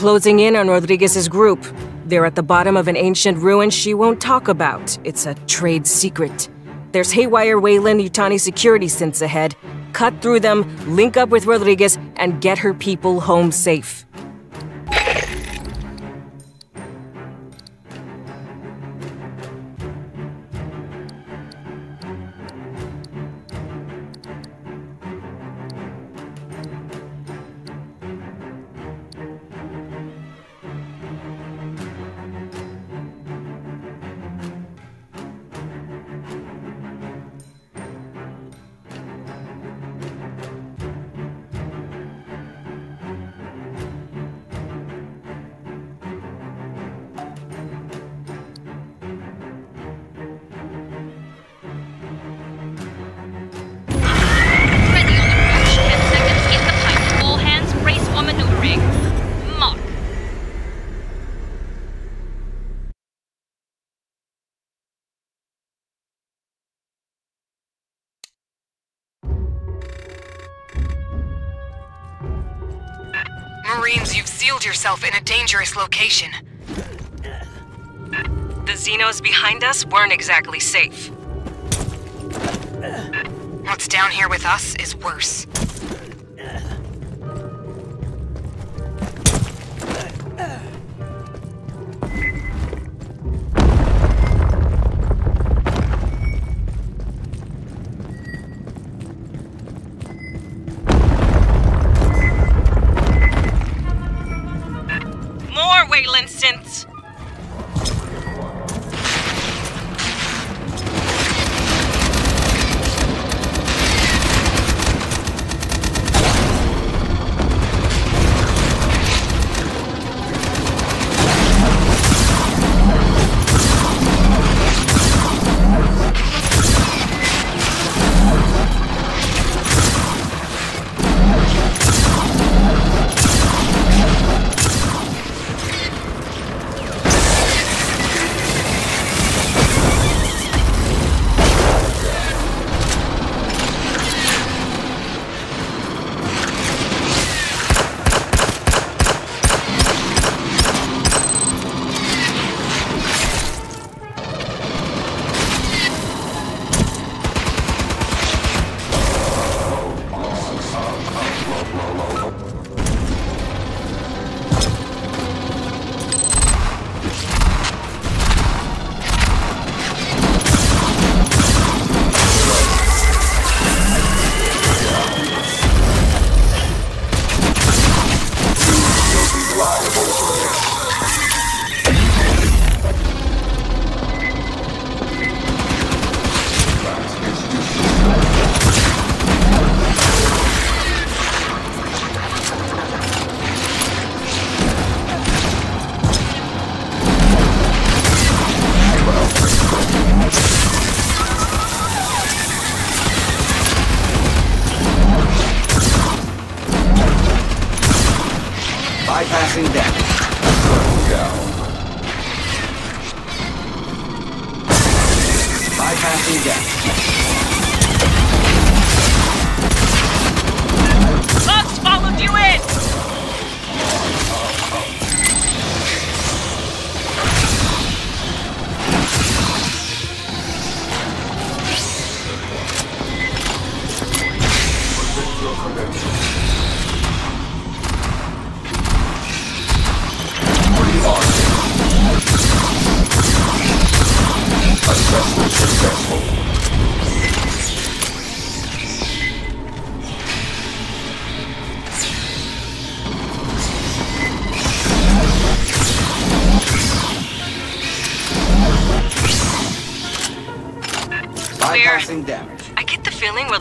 closing in on Rodriguez's group. They're at the bottom of an ancient ruin she won't talk about. It's a trade secret. There's Haywire Weyland Yutani security synths ahead. Cut through them, link up with Rodriguez, and get her people home safe. Yourself in a dangerous location. The Xenos behind us weren't exactly safe. What's down here with us is worse.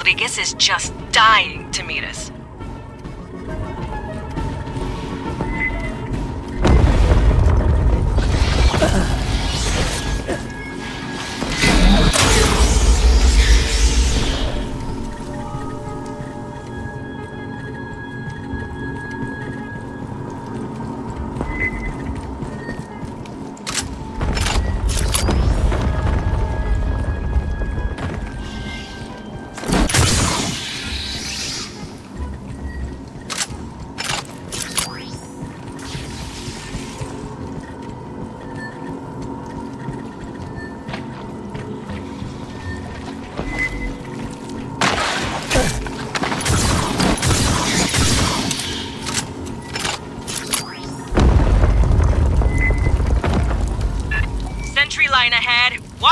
Rodriguez is just dying to meet us.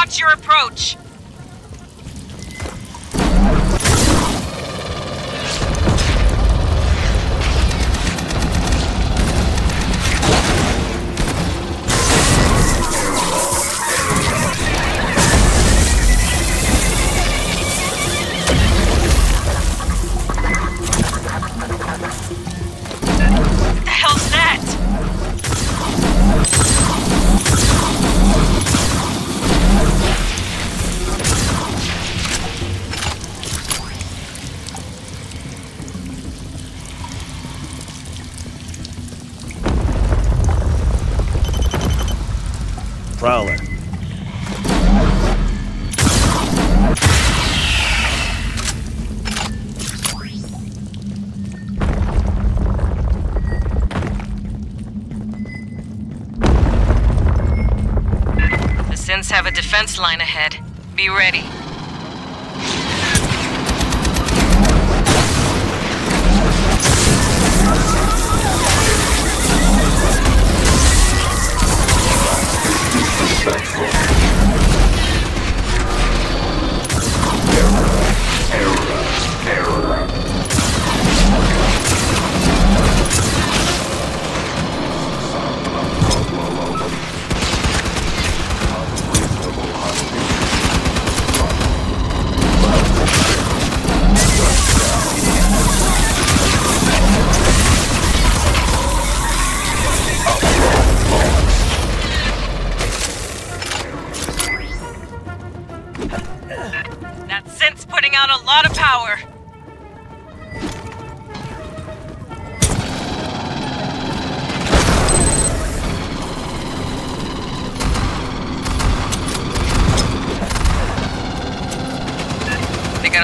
Watch your approach. Defense line ahead. Be ready.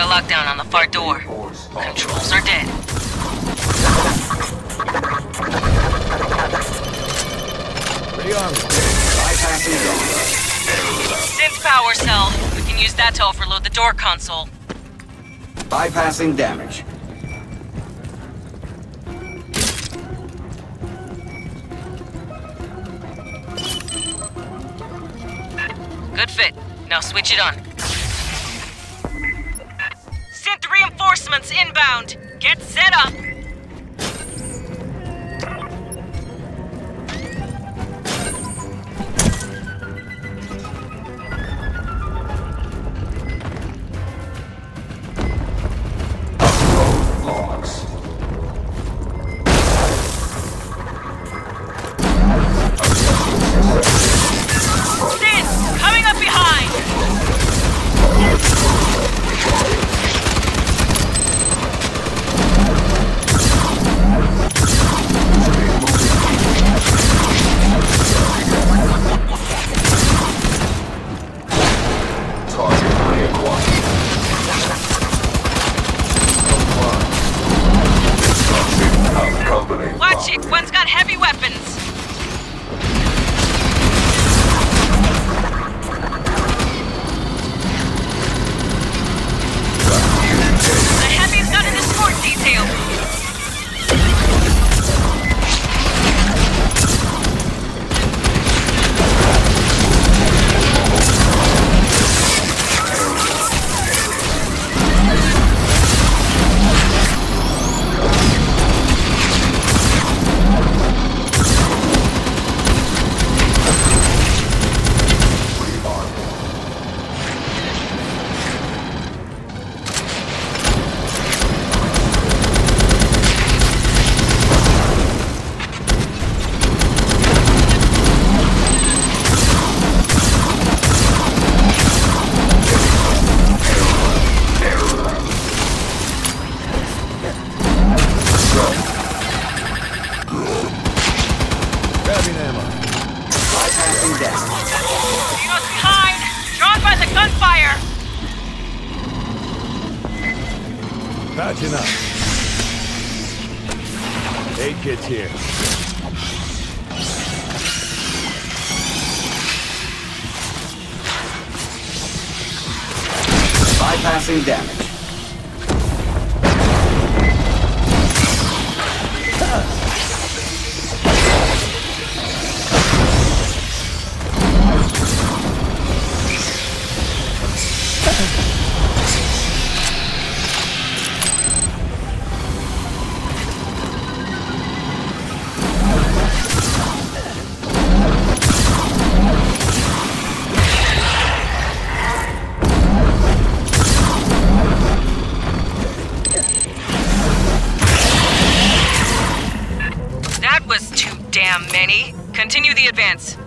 A lockdown on the far door. Controls are dead. Bypassing door. Synth power cell. We can use that to overload the door console. Bypassing damage. Good fit. Now switch it on. Reinforcements inbound. Get set up. Patching up. Aid kids here. Bypassing damage. many. Continue the advance.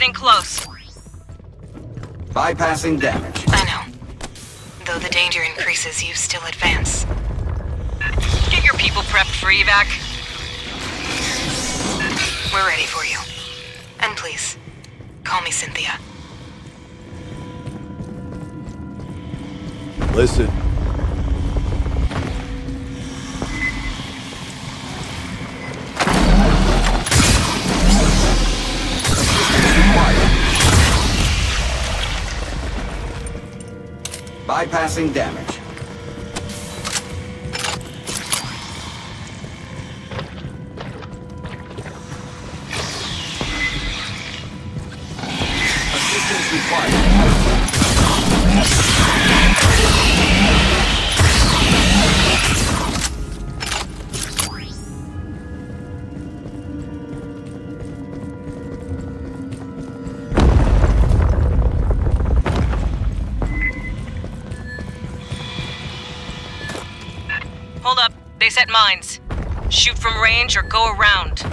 Getting close. Bypassing damage. I know. Though the danger increases, you still advance. Get your people prepped for evac. We're ready for you. And please, call me Cynthia. Listen. Bypassing damage. Set mines. Shoot from range or go around.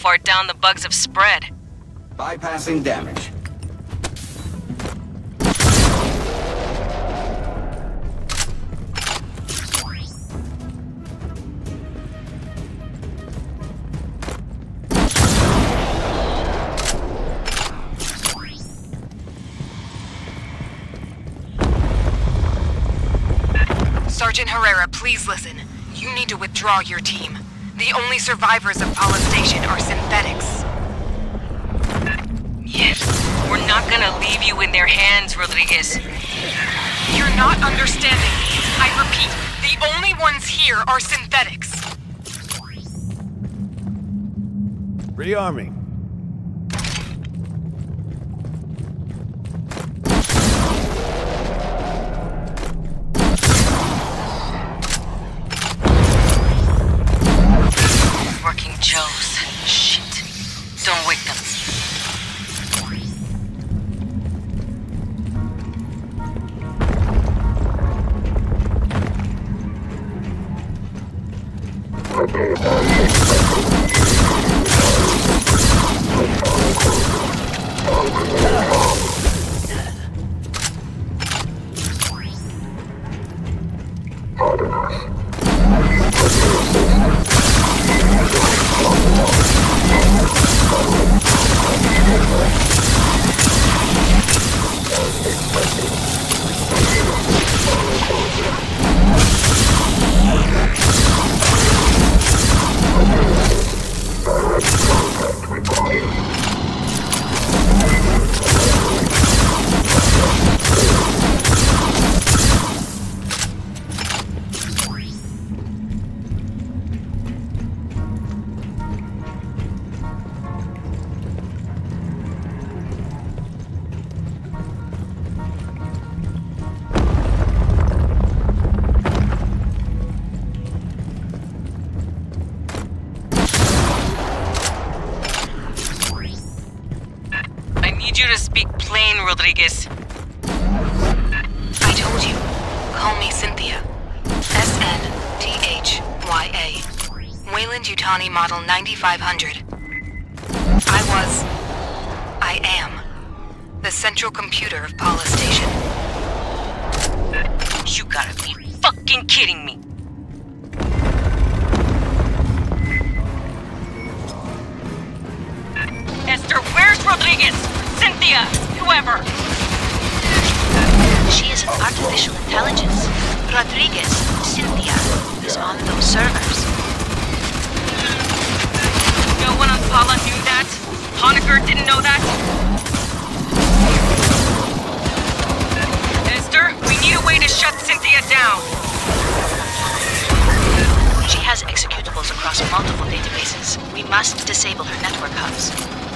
Far down the bugs have spread. Bypassing damage. Sergeant Herrera, please listen. You need to withdraw your team. The only survivors of Paula Station are synthetics. Yes. We're not gonna leave you in their hands, Rodriguez. You're not understanding me. I repeat, the only ones here are synthetics. Rearming. Speak plain, Rodriguez. I told you. Call me Cynthia. S-N-T-H-Y-A. Weyland Yutani Model 9500. I was... I am... the central computer of Paula Station. You gotta be fucking kidding me. Esther, where's Rodriguez? Cynthia, whoever. She is an artificial intelligence. Rodriguez, Cynthia, is on those servers. No one on Paula knew that. Honecker didn't know that. Esther, we need a way to shut Cynthia down. She has executables across multiple databases. We must disable her network hubs.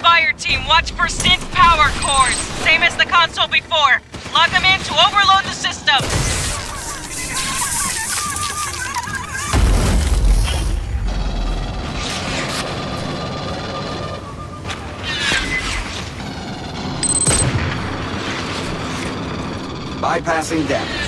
Fire team, watch for synth power cores. Same as the console before. Log them in to overload the system. Bypassing damage.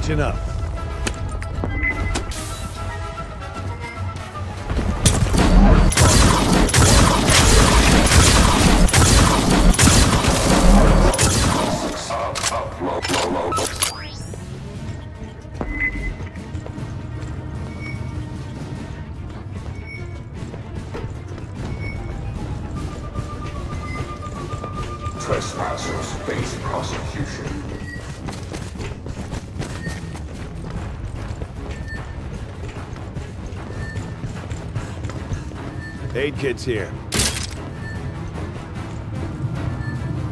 catching up. kids here.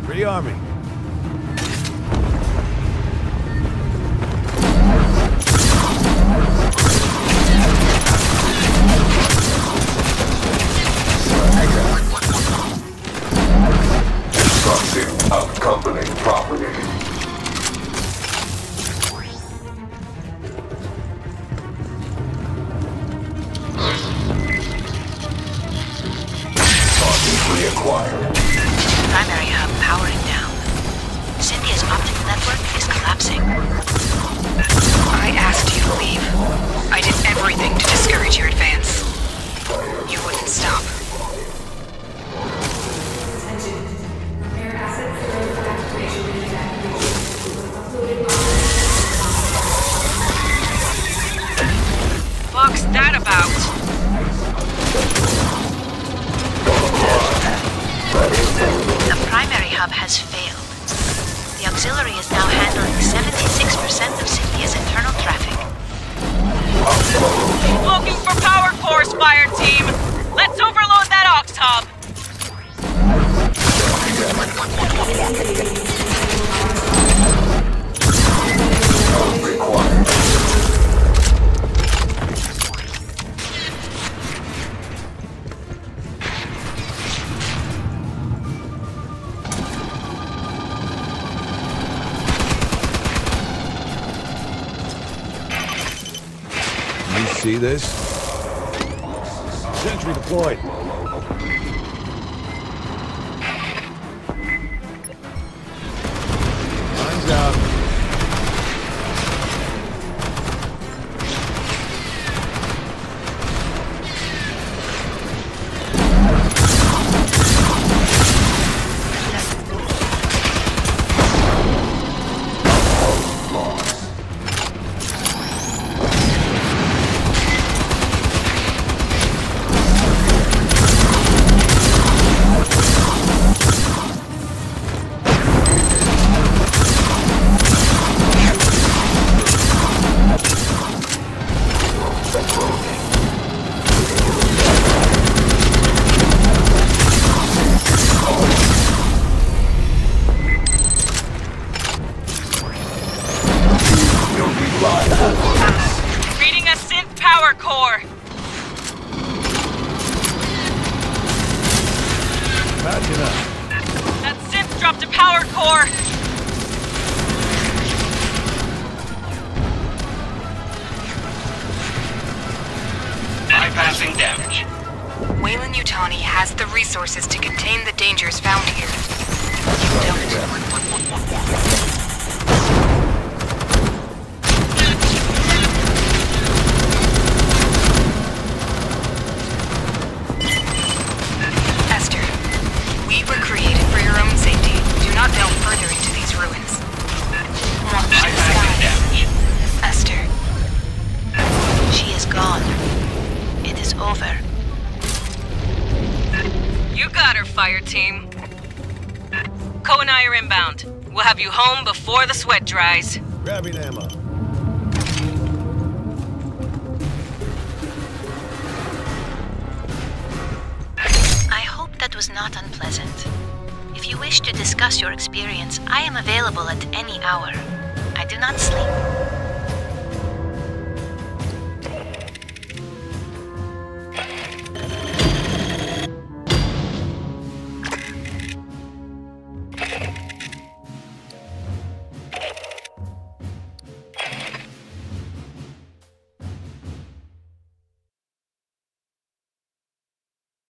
Free army. sentry deployed. Time's out. power core! Imagine that. That synth dropped a power core! Bypassing damage. Weyland Yutani has the resources to contain the dangers found here. You don't. team. Co and I are inbound. We'll have you home before the sweat dries. Grabbing ammo. I hope that was not unpleasant. If you wish to discuss your experience, I am available at any hour. I do not sleep.